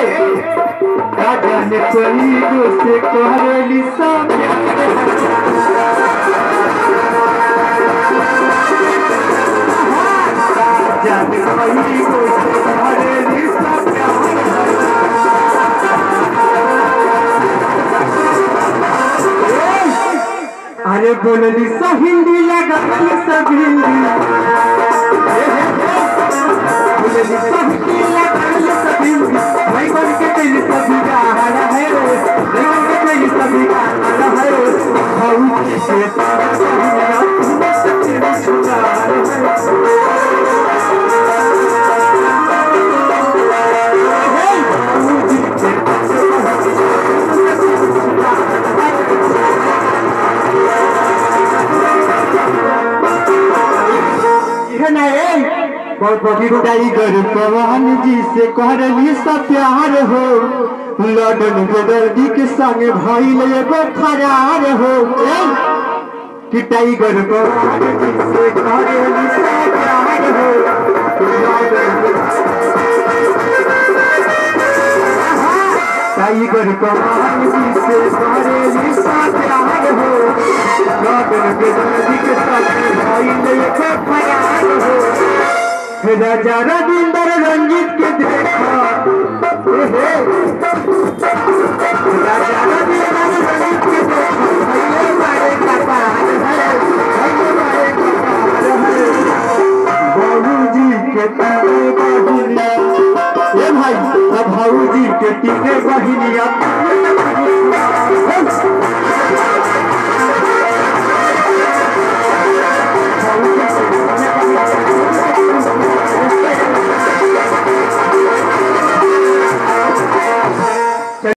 सब जाने कोई दोस्त कहली सब अरे बोलली सा हिंदी लगा सब हिंदी। के तेरी टाइगर पवन जी से कहरली सब प्यार हो लड़न बेदर्दी के संग भाई एगो फरार हो कि टाइगर पवन जी से प्यार हो टाइगर पवन जी से कहरली सब हे हे। राजा रंजीत के देखा मारे है मारे है बाबूजी के भाई अब बाबूजी के तीने बहिनिया